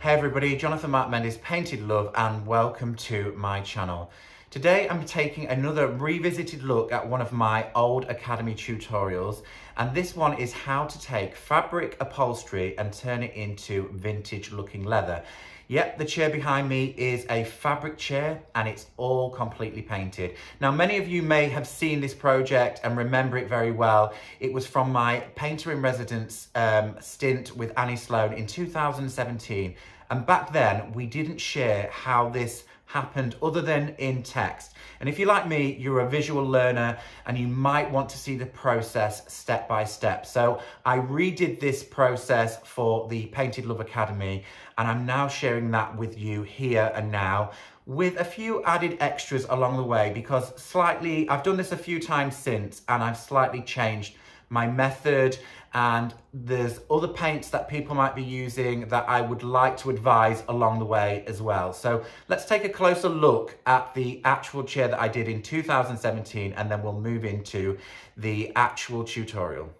Hey everybody, Jonathon Marc Mendes, Painted Love, and welcome to my channel. Today I'm taking another revisited look at one of my old Academy tutorials, and this one is how to take fabric upholstery and turn it into vintage looking leather. Yep, the chair behind me is a fabric chair and it's all completely painted. Now, many of you may have seen this project and remember it very well. It was from my painter in residence um, stint with Annie Sloan in 2017. And back then we didn't share how this happened other than in text. And if you're like me, you're a visual learner and you might want to see the process step by step. So I redid this process for the Painted Love Academy and I'm now sharing that with you here and now with a few added extras along the way because slightly, I've done this a few times since and I've slightly changed my method and there's other paints that people might be using that I would like to advise along the way as well. So let's take a closer look at the actual chair that I did in 2017 and then we'll move into the actual tutorial.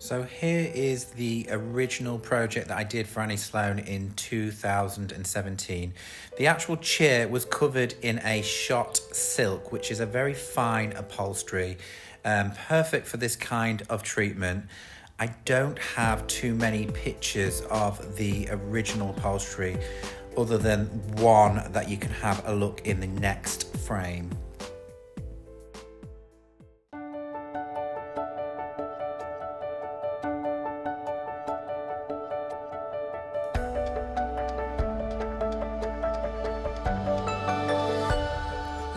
So here is the original project that I did for Annie Sloan in 2017. The actual chair was covered in a shot silk, which is a very fine upholstery um, perfect for this kind of treatment. I don't have too many pictures of the original upholstery other than one that you can have a look in the next frame.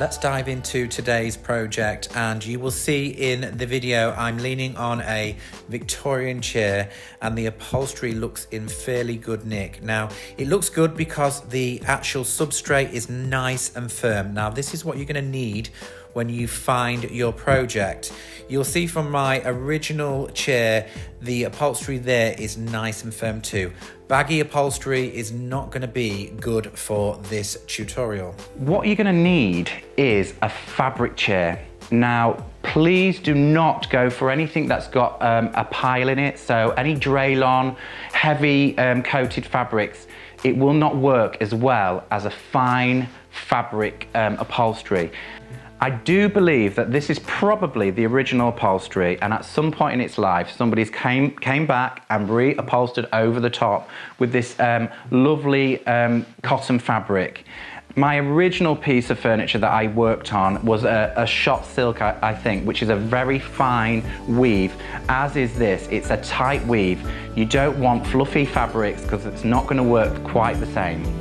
Let's dive into today's project and you will see in the video I'm leaning on a Victorian chair and the upholstery looks in fairly good nick. Now it looks good because the actual substrate is nice and firm. Now this is what you're going to need when you find your project. You'll see from my original chair, the upholstery there is nice and firm too. Baggy upholstery is not gonna be good for this tutorial. What you're gonna need is a fabric chair. Now, please do not go for anything that's got um, a pile in it. So any Dralon, heavy um, coated fabrics, it will not work as well as a fine fabric um, upholstery. I do believe that this is probably the original upholstery and at some point in its life somebody's came, came back and reupholstered over the top with this um, lovely um, cotton fabric. My original piece of furniture that I worked on was a, a shot silk, I, I, think, which is a very fine weave, as is this. It's a tight weave. You don't want fluffy fabrics because it's not going to work quite the same.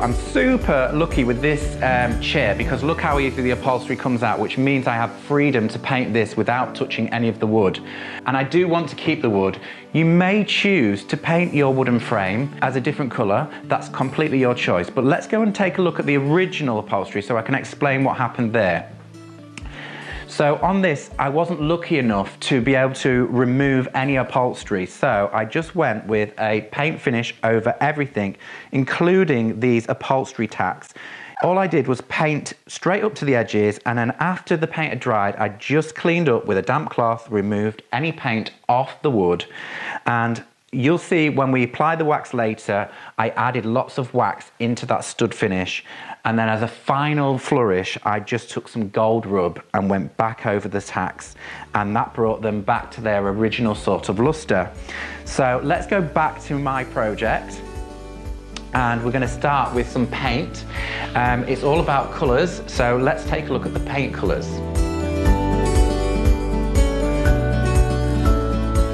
I'm super lucky with this um, chair because look how easy the upholstery comes out, which means I have freedom to paint this without touching any of the wood. And I do want to keep the wood. You may choose to paint your wooden frame as a different color. That's completely your choice. But let's go and take a look at the original upholstery so I can explain what happened there. So on this, I wasn't lucky enough to be able to remove any upholstery. So I just went with a paint finish over everything, including these upholstery tacks. All I did was paint straight up to the edges and then after the paint had dried, I just cleaned up with a damp cloth, removed any paint off the wood and You'll see when we apply the wax later, I added lots of wax into that stud finish. And then as a final flourish, I just took some gold rub and went back over the tacks. And that brought them back to their original sort of luster. So let's go back to my project. And we're gonna start with some paint. Um, it's all about colors. So let's take a look at the paint colors.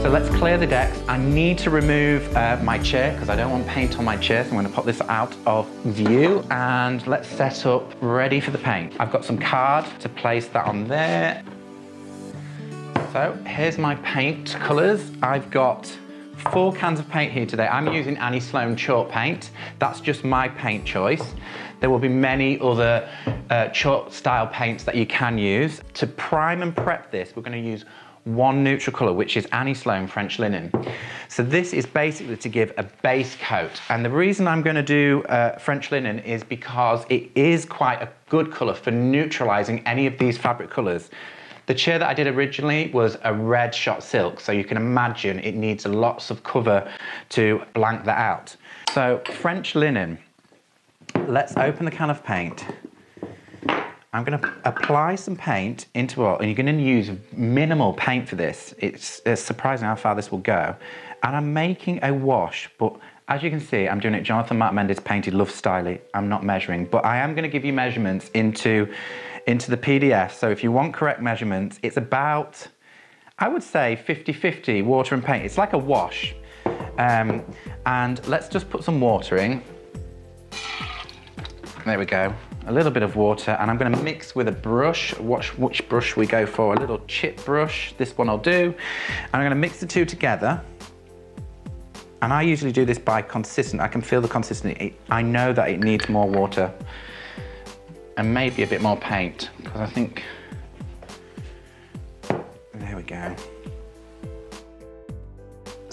So let's clear the decks. I need to remove uh, my chair because I don't want paint on my chair. So I'm going to pop this out of view and let's set up ready for the paint. I've got some card to place that on there. So here's my paint colors. I've got four cans of paint here today. I'm using Annie Sloan chalk paint. That's just my paint choice. There will be many other uh, chalk style paints that you can use. To prime and prep this, we're gonna use one neutral colour, which is Annie Sloan French Linen. So this is basically to give a base coat. And the reason I'm going to do uh, French Linen is because it is quite a good colour for neutralising any of these fabric colours. The chair that I did originally was a red shot silk, so you can imagine it needs lots of cover to blank that out. So French linen, let's open the can of paint. I'm going to apply some paint into it, and you're to use minimal paint for this. It's, it's, surprising how far this will go. And I'm making a wash, but as you can see, I'm doing it Jonathon Marc Mendes painted Love Styling. I'm not measuring, but I am going to give you measurements into, into the PDF. So if you want correct measurements, it's about, I would say 50-50 water and paint. It's like a wash. Um, and let's just put some water in. There we go a little bit of water and I'm gonna mix with a brush, watch which brush we go for, a little chip brush, this one I'll do. And I'm gonna mix the two together. And I usually do this by consistent, I can feel the consistency. I know that it needs more water and maybe a bit more paint because I think, there we go.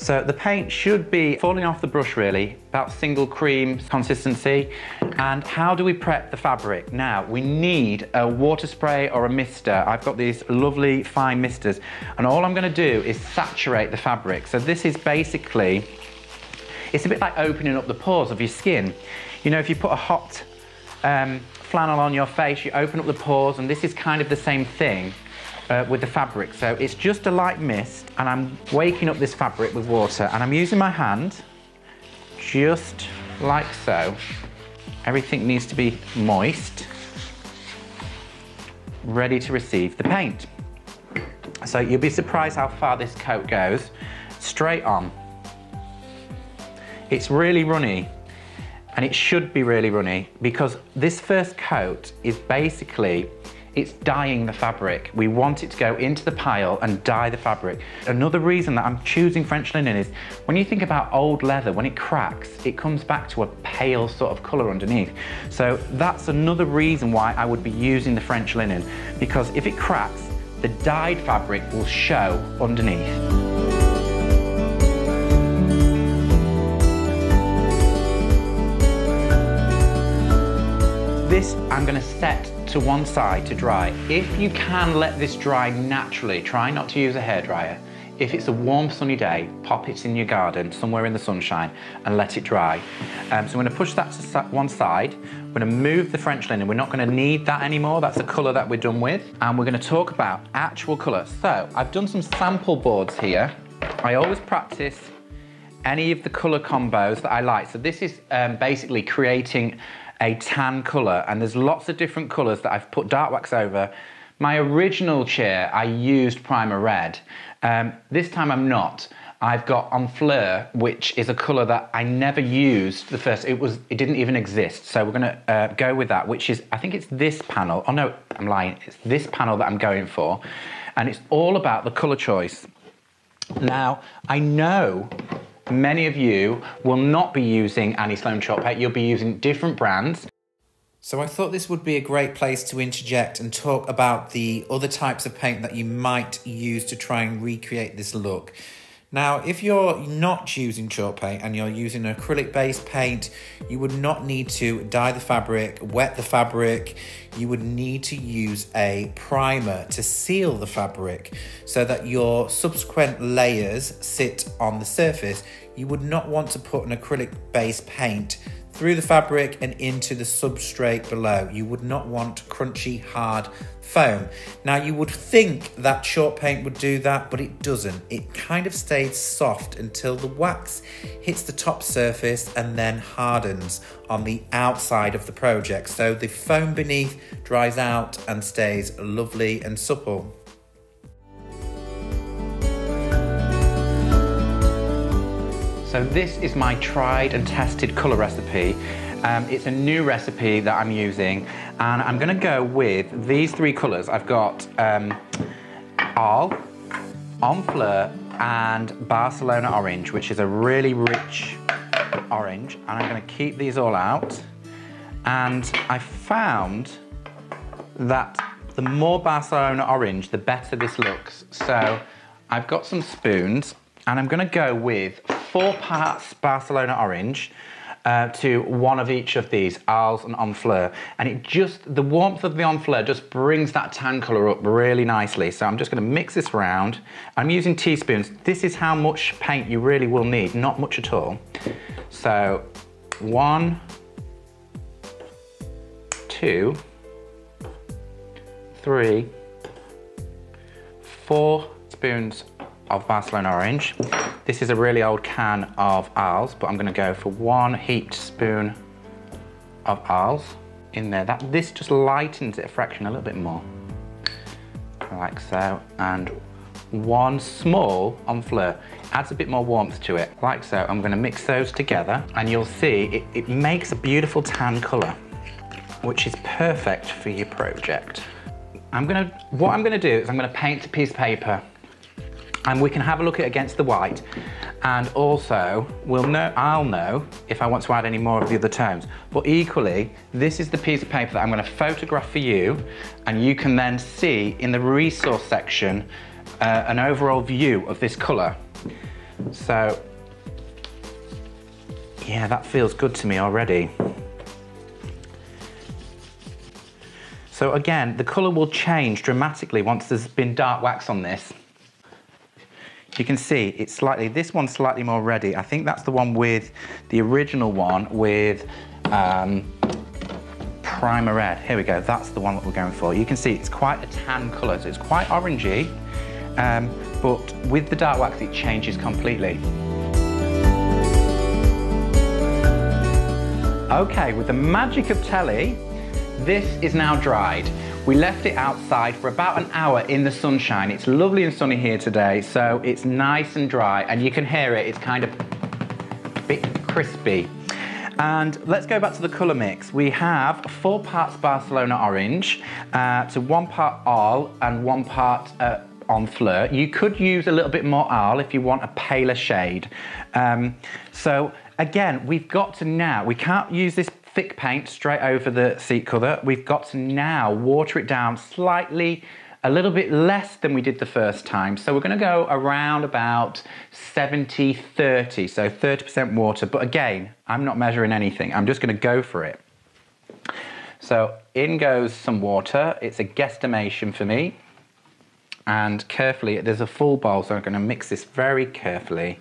So the paint should be falling off the brush really, about single cream consistency. And how do we prep the fabric? Now, we need a water spray or a mister. I've got these lovely fine misters. And all I'm gonna do is saturate the fabric. So this is basically, it's a bit like opening up the pores of your skin. You know, if you put a hot um, flannel on your face, you open up the pores, and this is kind of the same thing uh, with the fabric. So it's just a light mist and I'm waking up this fabric with water and I'm using my hand just like so. Everything needs to be moist, ready to receive the paint. So you'll be surprised how far this coat goes. Straight on. It's really runny and it should be really runny because this first coat is basically it's dyeing the fabric. We want it to go into the pile and dye the fabric. Another reason that I'm choosing French linen is when you think about old leather, when it cracks, it comes back to a pale sort of color underneath. So that's another reason why I would be using the French linen because if it cracks, the dyed fabric will show underneath. This I'm gonna set to one side to dry. If you can let this dry naturally, try not to use a hairdryer. If it's a warm sunny day, pop it in your garden, somewhere in the sunshine, and let it dry. Um, so I'm gonna push that to one side. We're gonna move the French linen. We're not gonna need that anymore. That's a color that we're done with. And we're gonna talk about actual color. So I've done some sample boards here. I always practice any of the color combos that I like. So this is um, basically creating a tan colour and there's lots of different colours that I've put dark wax over. My original chair, I used primer red. Um, this time I'm not. I've got Honfleur, which is a colour that I never used the first, it was, it didn't even exist. So we're gonna uh, go with that, which is, I think it's this panel. Oh no, I'm lying. It's this panel that I'm going for. And it's all about the colour choice. Now, I know many of you will not be using Annie Sloan Chalk Paint, you'll be using different brands. So I thought this would be a great place to interject and talk about the other types of paint that you might use to try and recreate this look. Now, if you're not using chalk paint and you're using an acrylic based paint, you would not need to dye the fabric, wet the fabric. You would need to use a primer to seal the fabric so that your subsequent layers sit on the surface. You would not want to put an acrylic based paint through the fabric and into the substrate below. You would not want crunchy, hard foam. Now you would think that short paint would do that, but it doesn't. It kind of stays soft until the wax hits the top surface and then hardens on the outside of the project. So the foam beneath dries out and stays lovely and supple. So this is my tried and tested colour recipe. Um, it's a new recipe that I'm using and I'm gonna go with these three colours. I've got um, Arles, Honfleur and Barcelona Orange, which is a really rich orange. And I'm gonna keep these all out. And I found that the more Barcelona Orange, the better this looks. So I've got some spoons and I'm gonna go with four parts Barcelona orange, uh, to one of each of these, Arles and Honfleur. And it just, the warmth of the Honfleur just brings that tan colour up really nicely. So I'm just gonna mix this around. I'm using teaspoons. This is how much paint you really will need, not much at all. So one, two, three, four spoons of Barcelona orange. This is a really old can of Arles, but I'm gonna go for one heaped spoon of Arles in there. That This just lightens it a fraction, a little bit more, like so. And one small Honfleur, adds a bit more warmth to it, like so. I'm gonna mix those together and you'll see it, it makes a beautiful tan color, which is perfect for your project. I'm gonna, what I'm gonna do is I'm gonna paint a piece of paper and we can have a look at it against the white. And also we'll know I'll know if I want to add any more of the other tones. But equally this is the piece of paper that I'm going to photograph for you and you can then see in the resource section uh, an overall view of this colour. So yeah that feels good to me already. So again the colour will change dramatically once there's been dark wax on this you can see it's slightly, this one's slightly more ready. I think that's the one with the original one with um, primer red. Here we go, that's the one that we're going for. You can see it's quite a tan color, so it's quite orangey, um, but with the dark wax it changes completely. Okay, with the magic of telly, this is now dried. We left it outside for about an hour in the sunshine. It's lovely and sunny here today, so it's nice and dry, and you can hear it, it's kind of a bit crispy. And let's go back to the colour mix. We have four parts Barcelona orange uh, to one part Arles and one part uh, Honfleur. You could use a little bit more Arles if you want a paler shade. Um, so again, we've got to now, we can't use this thick paint straight over the seat cover. We've got to now water it down slightly, a little bit less than we did the first time. So we're gonna go around about 70, 30, so 30% water. But again, I'm not measuring anything. I'm just gonna go for it. So in goes some water. It's a guesstimation for me. And carefully, there's a full bowl, so I'm gonna mix this very carefully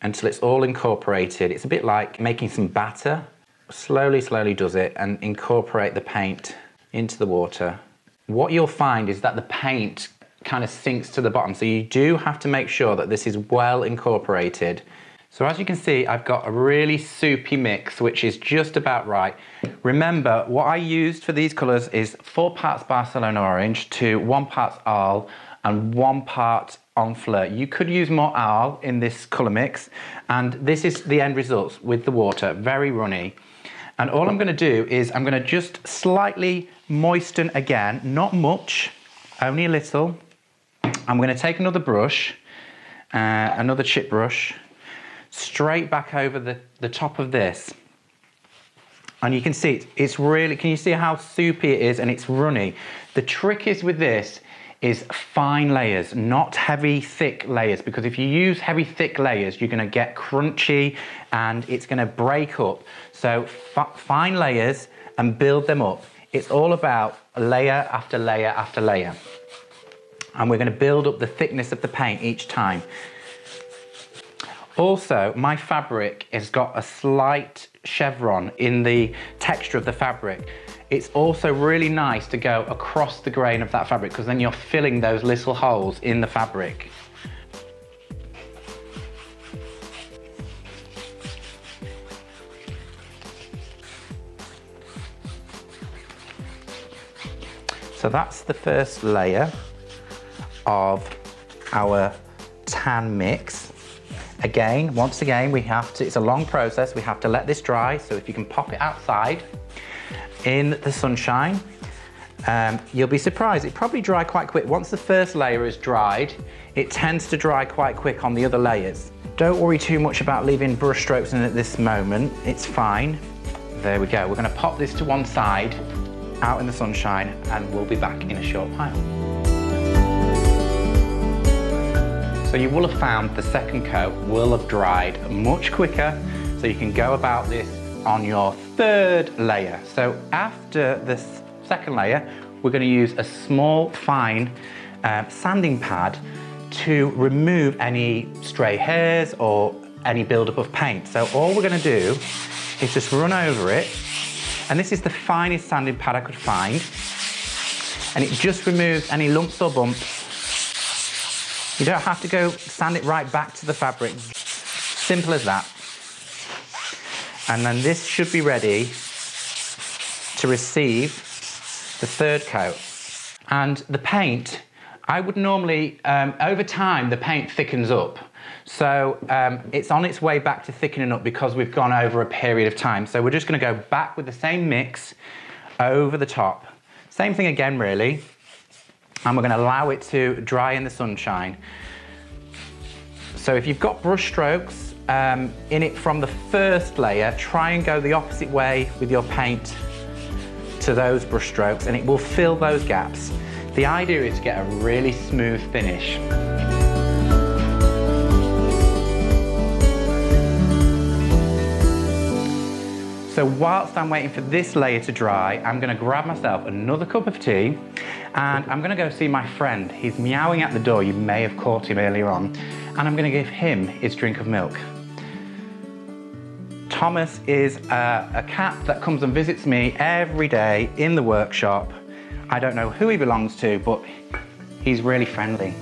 until it's all incorporated. It's a bit like making some batter slowly, slowly does it and incorporate the paint into the water. What you'll find is that the paint kind of sinks to the bottom. So you do have to make sure that this is well incorporated. So as you can see, I've got a really soupy mix, which is just about right. Remember, what I used for these colors is four parts Barcelona orange to one part Arles and one part Honfleur. You could use more Arles in this color mix, and this is the end results with the water, very runny. And all I'm gonna do is I'm gonna just slightly moisten again, not much, only a little. I'm gonna take another brush, uh, another chip brush, straight back over the, the top of this. And you can see it's really, can you see how soupy it is and it's runny? The trick is with this is fine layers, not heavy, thick layers, because if you use heavy, thick layers, you're gonna get crunchy and it's gonna break up. So fine layers and build them up. It's all about layer after layer after layer. And we're gonna build up the thickness of the paint each time. Also, my fabric has got a slight chevron in the texture of the fabric. It's also really nice to go across the grain of that fabric because then you're filling those little holes in the fabric. So that's the first layer of our tan mix. Again, once again, we have to, it's a long process, we have to let this dry, so if you can pop it outside in the sunshine, um, you'll be surprised, it probably dry quite quick. Once the first layer is dried, it tends to dry quite quick on the other layers. Don't worry too much about leaving brush strokes in at this moment, it's fine. There we go, we're gonna pop this to one side out in the sunshine and we'll be back in a short while. So you will have found the second coat will have dried much quicker. So you can go about this on your third layer. So after this second layer, we're gonna use a small, fine uh, sanding pad to remove any stray hairs or any buildup of paint. So all we're gonna do is just run over it. And this is the finest sanding pad I could find. And it just removes any lumps or bumps. You don't have to go sand it right back to the fabric. Simple as that. And then this should be ready to receive the third coat. And the paint, I would normally, um, over time, the paint thickens up. So um, it's on its way back to thickening up because we've gone over a period of time. So we're just gonna go back with the same mix over the top. Same thing again, really. And we're gonna allow it to dry in the sunshine. So if you've got brush strokes um, in it from the first layer, try and go the opposite way with your paint to those brush strokes and it will fill those gaps. The idea is to get a really smooth finish. So whilst I'm waiting for this layer to dry, I'm gonna grab myself another cup of tea and I'm gonna go see my friend. He's meowing at the door, you may have caught him earlier on, and I'm gonna give him his drink of milk. Thomas is a, a cat that comes and visits me every day in the workshop. I don't know who he belongs to, but he's really friendly.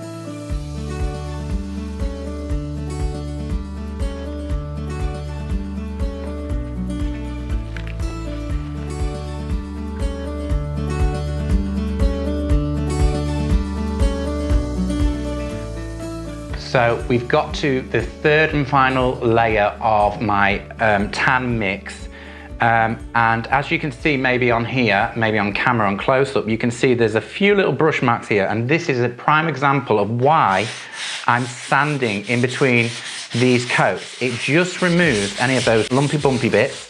So we've got to the third and final layer of my um, tan mix. Um, and as you can see maybe on here, maybe on camera on close-up, you can see there's a few little brush marks here. And this is a prime example of why I'm sanding in between these coats. It just removes any of those lumpy bumpy bits.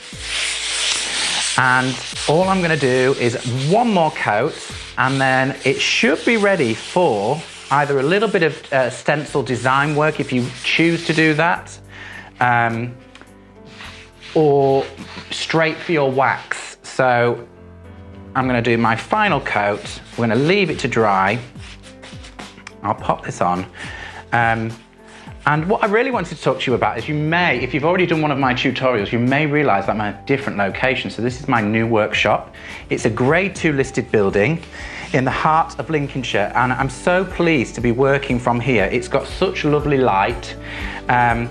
And all I'm gonna do is one more coat and then it should be ready for either a little bit of uh, stencil design work if you choose to do that, um, or straight for your wax. So I'm gonna do my final coat. We're gonna leave it to dry. I'll pop this on. Um, and what I really wanted to talk to you about is you may, if you've already done one of my tutorials, you may realize that I'm at a different location. So this is my new workshop. It's a grade two listed building in the heart of Lincolnshire and I'm so pleased to be working from here. It's got such lovely light um,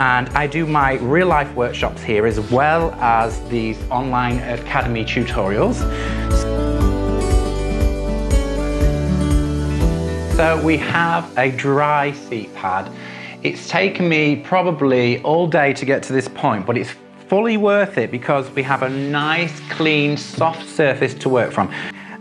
and I do my real life workshops here as well as these online academy tutorials. So we have a dry seat pad. It's taken me probably all day to get to this point, but it's fully worth it because we have a nice, clean, soft surface to work from.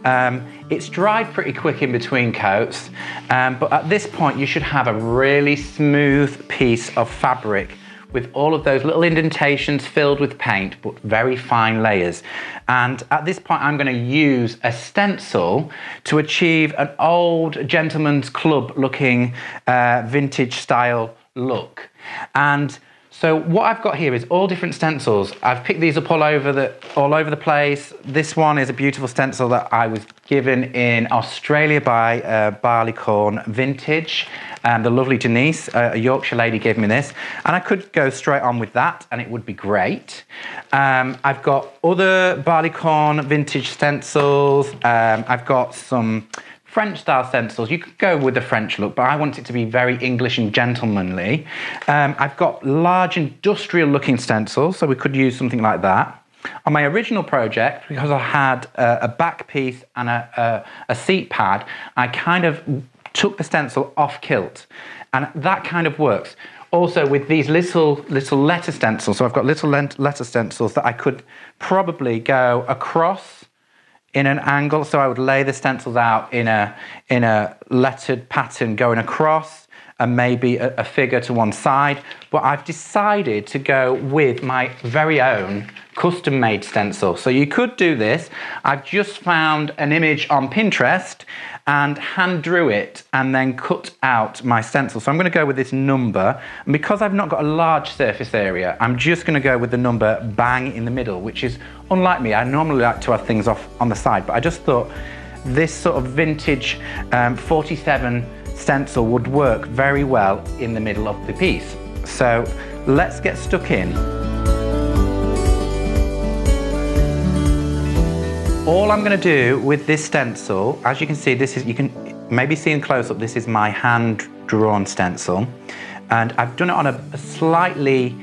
Um, it's dried pretty quick in between coats, um, but at this point you should have a really smooth piece of fabric with all of those little indentations filled with paint, but very fine layers. And at this point, I'm gonna use a stencil to achieve an old gentleman's club looking uh, vintage style look. And so what I've got here is all different stencils. I've picked these up all over the all over the place. This one is a beautiful stencil that I was given in Australia by uh, Barleycorn Vintage. And the lovely Denise, a Yorkshire lady, gave me this. And I could go straight on with that and it would be great. Um, I've got other Barleycorn Vintage stencils. Um, I've got some French style stencils, you could go with the French look, but I want it to be very English and gentlemanly. Um, I've got large industrial looking stencils, so we could use something like that. On my original project, because I had a, a back piece and a, a, a seat pad, I kind of took the stencil off kilt, and that kind of works. Also with these little little letter stencils, so I've got little letter stencils that I could probably go across in an angle. So I would lay the stencils out in a, in a lettered pattern going across and maybe a, a figure to one side, but I've decided to go with my very own custom made stencil. So you could do this. I've just found an image on Pinterest and hand drew it and then cut out my stencil. So I'm going to go with this number. And because I've not got a large surface area, I'm just going to go with the number bang in the middle, which is unlike me. I normally like to have things off on the side, but I just thought this sort of vintage um, 47 stencil would work very well in the middle of the piece. So let's get stuck in. All I'm gonna do with this stencil, as you can see, this is, you can maybe see in close up, this is my hand drawn stencil. And I've done it on a, a slightly,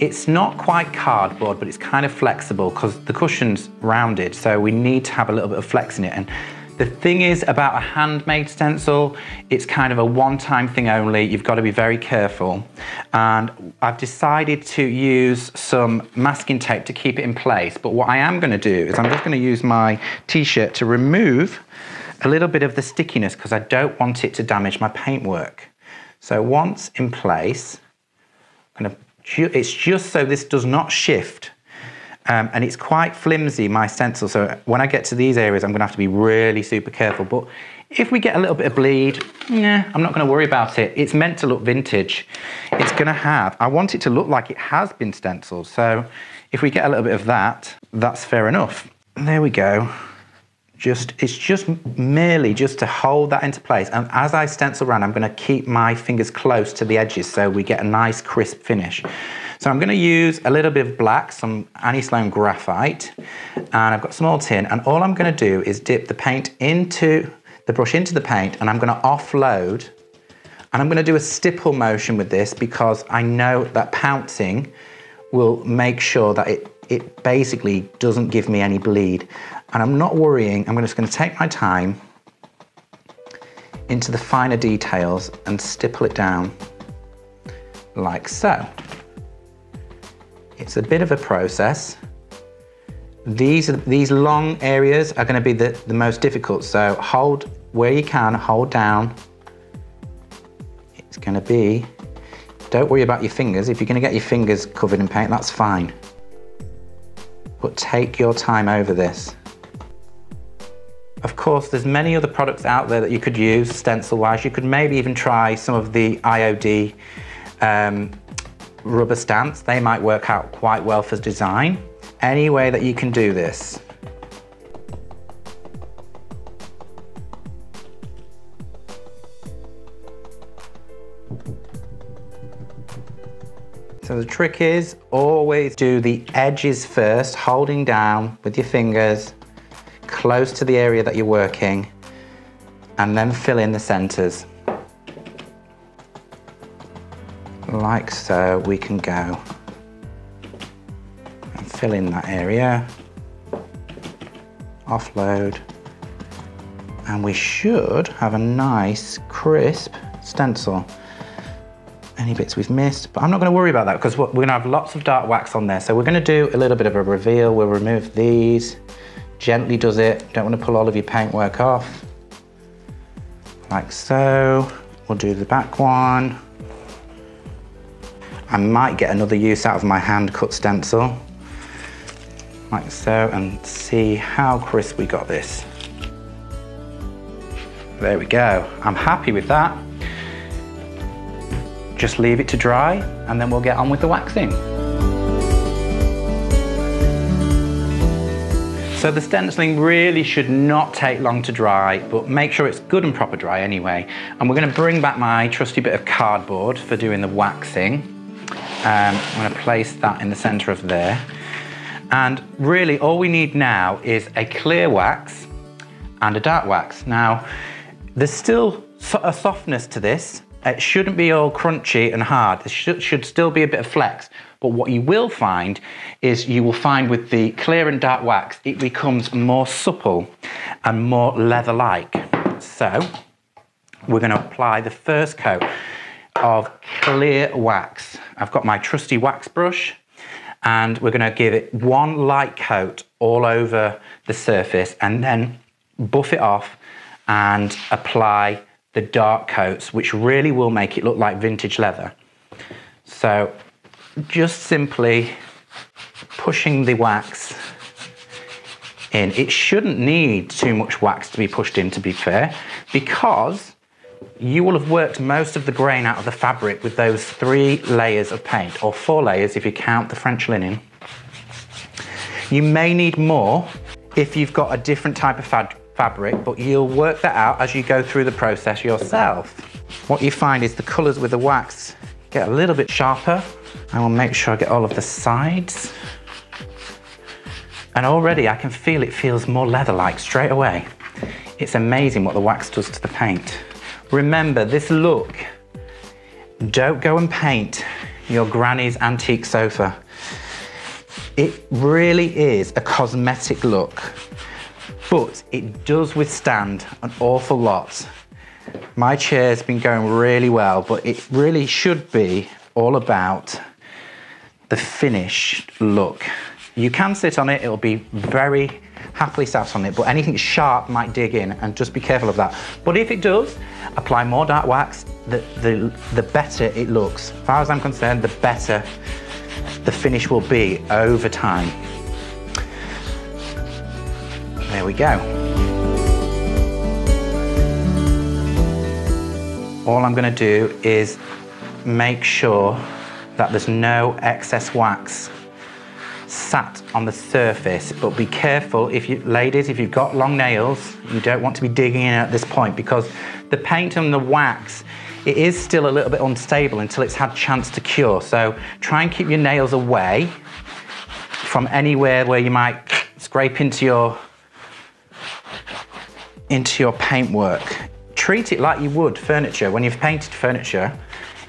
it's not quite cardboard, but it's kind of flexible because the cushion's rounded. So we need to have a little bit of flex in it. And the thing is about a handmade stencil, it's kind of a one-time thing only. You've got to be very careful. And I've decided to use some masking tape to keep it in place. But what I am going to do is I'm just going to use my t-shirt to remove a little bit of the stickiness because I don't want it to damage my paintwork. So once in place, I'm going to, it's just so this does not shift um, and it's quite flimsy, my stencil, so when I get to these areas, I'm gonna have to be really super careful. But if we get a little bit of bleed, nah, I'm not gonna worry about it. It's meant to look vintage. It's gonna have, I want it to look like it has been stenciled. So if we get a little bit of that, that's fair enough. There we go. Just, it's just merely just to hold that into place. And as I stencil around, I'm gonna keep my fingers close to the edges so we get a nice crisp finish. So I'm going to use a little bit of black, some Annie Sloan graphite, and I've got some small tin, and all I'm going to do is dip the paint into the brush into the paint, and I'm going to offload, and I'm going to do a stipple motion with this because I know that pouncing will make sure that it, it basically doesn't give me any bleed. And I'm not worrying, I'm just going to take my time into the finer details and stipple it down like so. It's a bit of a process. These, these long areas are gonna be the, the most difficult, so hold where you can, hold down. It's gonna be, don't worry about your fingers. If you're gonna get your fingers covered in paint, that's fine. But take your time over this. Of course, there's many other products out there that you could use stencil-wise. You could maybe even try some of the IOD um, rubber stamps, they might work out quite well for design. Any way that you can do this. So the trick is always do the edges first, holding down with your fingers close to the area that you're working and then fill in the centers. Like so, we can go and fill in that area, offload, and we should have a nice crisp stencil. Any bits we've missed, but I'm not gonna worry about that because we're gonna have lots of dark wax on there. So we're gonna do a little bit of a reveal. We'll remove these, gently does it. Don't wanna pull all of your paintwork off. Like so. We'll do the back one. I might get another use out of my hand cut stencil, like so, and see how crisp we got this. There we go. I'm happy with that. Just leave it to dry and then we'll get on with the waxing. So the stenciling really should not take long to dry, but make sure it's good and proper dry anyway. And we're gonna bring back my trusty bit of cardboard for doing the waxing. Um, I'm going to place that in the center of there. And really all we need now is a clear wax and a dark wax. Now, there's still a softness to this. It shouldn't be all crunchy and hard. There should, should still be a bit of flex. But what you will find is you will find with the clear and dark wax, it becomes more supple and more leather-like. So we're gonna apply the first coat of clear wax. I've got my trusty wax brush and we're gonna give it one light coat all over the surface and then buff it off and apply the dark coats, which really will make it look like vintage leather. So just simply pushing the wax in. It shouldn't need too much wax to be pushed in, to be fair, because you will have worked most of the grain out of the fabric with those three layers of paint, or four layers if you count the French linen. You may need more if you've got a different type of fab fabric, but you'll work that out as you go through the process yourself. What you find is the colours with the wax get a little bit sharper. I will make sure I get all of the sides. And already I can feel it feels more leather-like straight away. It's amazing what the wax does to the paint. Remember this look, don't go and paint your granny's antique sofa. It really is a cosmetic look, but it does withstand an awful lot. My chair's been going really well, but it really should be all about the finished look. You can sit on it, it'll be very happily sat on it, but anything sharp might dig in and just be careful of that. But if it does, apply more dark wax, the, the, the better it looks. As far as I'm concerned, the better the finish will be over time. There we go. All I'm gonna do is make sure that there's no excess wax sat on the surface, but be careful if you, ladies, if you've got long nails, you don't want to be digging in at this point because the paint and the wax, it is still a little bit unstable until it's had chance to cure. So try and keep your nails away from anywhere where you might scrape into your, into your paintwork. Treat it like you would furniture. When you've painted furniture,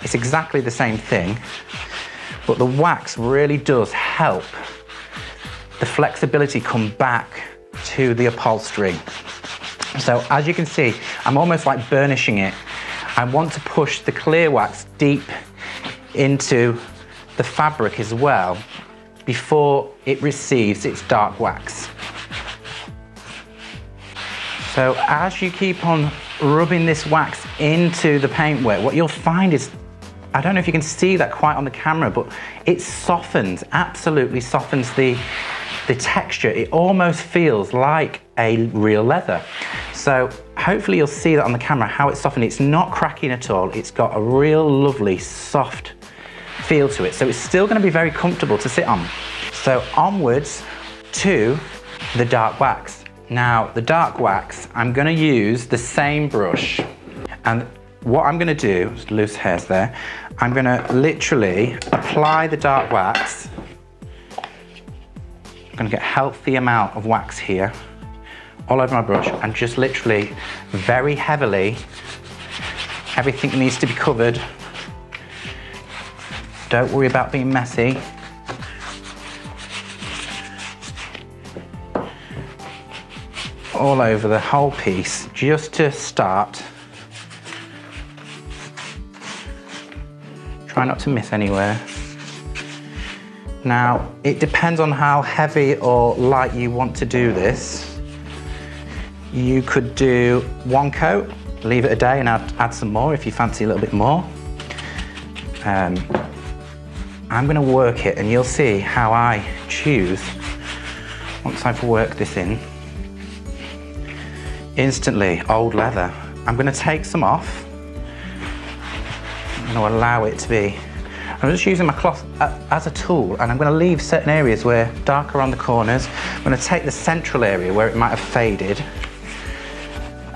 it's exactly the same thing, but the wax really does help the flexibility come back to the upholstery. So as you can see, I'm almost like burnishing it. I want to push the clear wax deep into the fabric as well before it receives its dark wax. So as you keep on rubbing this wax into the paintwork, what you'll find is, I don't know if you can see that quite on the camera, but it softens, absolutely softens the, the texture, it almost feels like a real leather. So hopefully you'll see that on the camera, how it's softened. It's not cracking at all. It's got a real lovely, soft feel to it. So it's still gonna be very comfortable to sit on. So onwards to the dark wax. Now, the dark wax, I'm gonna use the same brush. And what I'm gonna do, loose hairs there, I'm gonna literally apply the dark wax. I'm gonna get a healthy amount of wax here all over my brush and just literally very heavily everything needs to be covered. Don't worry about being messy. All over the whole piece just to start try not to miss anywhere now, it depends on how heavy or light you want to do this. You could do one coat, leave it a day and add, add some more if you fancy a little bit more. Um, I'm gonna work it and you'll see how I choose once I've worked this in. Instantly, old leather. I'm gonna take some off. I'm gonna allow it to be I'm just using my cloth as a tool and I'm going to leave certain areas where darker on the corners. I'm going to take the central area where it might have faded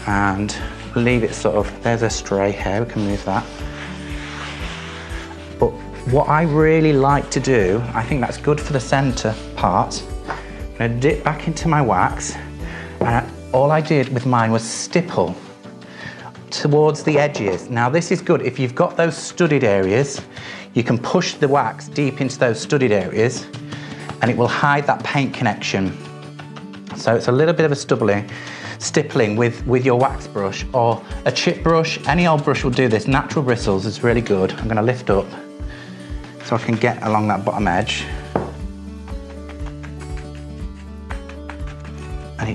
and leave it sort of, there's a stray hair, we can move that. But what I really like to do, I think that's good for the center part, I'm going to dip back into my wax and all I did with mine was stipple towards the edges. Now this is good if you've got those studded areas, you can push the wax deep into those studded areas and it will hide that paint connection. So it's a little bit of a stubbling, stippling with, with your wax brush or a chip brush. Any old brush will do this. Natural bristles is really good. I'm gonna lift up so I can get along that bottom edge.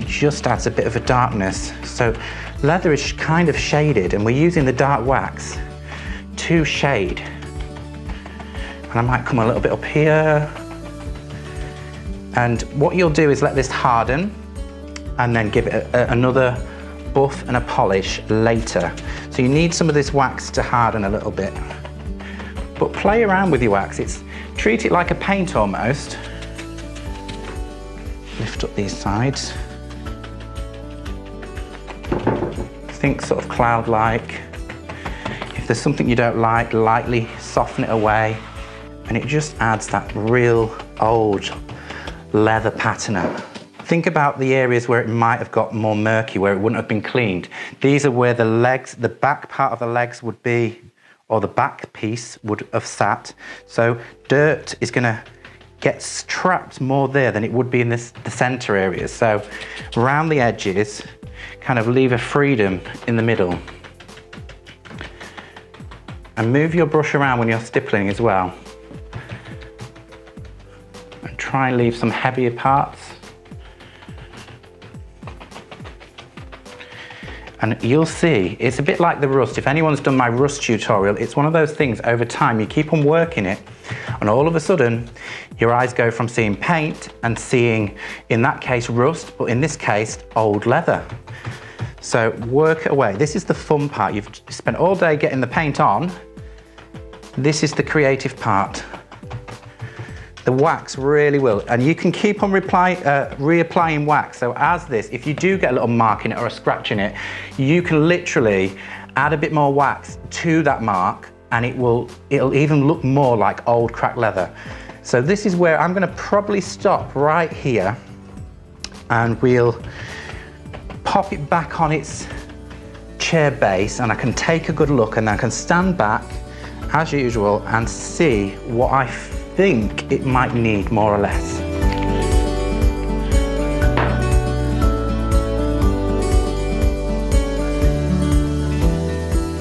Just adds a bit of a darkness. So leather is kind of shaded and we're using the dark wax to shade. And I might come a little bit up here. And what you'll do is let this harden and then give it a, a, another buff and a polish later. So you need some of this wax to harden a little bit. But play around with your wax. It's treat it like a paint almost. Lift up these sides. Think sort of cloud-like. If there's something you don't like, lightly soften it away. And it just adds that real old leather patina. Think about the areas where it might have got more murky, where it wouldn't have been cleaned. These are where the legs, the back part of the legs would be, or the back piece would have sat. So dirt is gonna get trapped more there than it would be in this, the center areas. So around the edges, kind of leave a freedom in the middle. And move your brush around when you're stippling as well. And try and leave some heavier parts. And you'll see, it's a bit like the rust. If anyone's done my rust tutorial, it's one of those things over time, you keep on working it, and all of a sudden, your eyes go from seeing paint and seeing, in that case, rust, but in this case, old leather. So work away. This is the fun part. You've spent all day getting the paint on. This is the creative part. The wax really will, and you can keep on reply, uh, reapplying wax. So as this, if you do get a little mark in it or a scratch in it, you can literally add a bit more wax to that mark and it will, it'll even look more like old cracked leather. So this is where I'm gonna probably stop right here and we'll pop it back on its chair base and I can take a good look and I can stand back as usual and see what I think it might need more or less.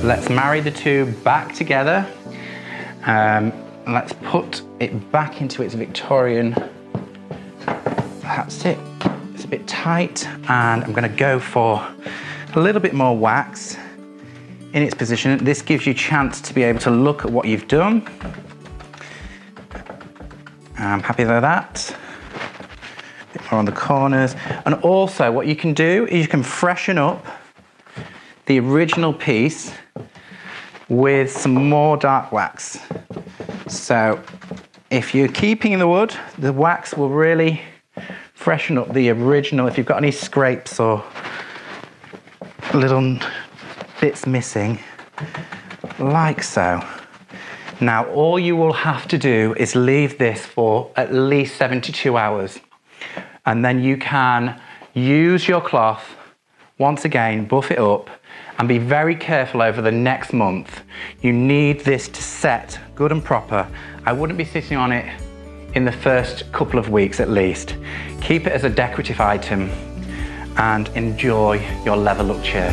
Let's marry the two back together. Um, let's put it back into its Victorian. That's it. It's a bit tight and I'm gonna go for a little bit more wax in its position. This gives you a chance to be able to look at what you've done I'm happy with that. A bit more on the corners. And also what you can do is you can freshen up the original piece with some more dark wax. So if you're keeping the wood, the wax will really freshen up the original. If you've got any scrapes or little bits missing, like so. Now, all you will have to do is leave this for at least 72 hours. And then you can use your cloth, once again, buff it up, and be very careful over the next month. You need this to set good and proper. I wouldn't be sitting on it in the first couple of weeks at least. Keep it as a decorative item and enjoy your leather look chair.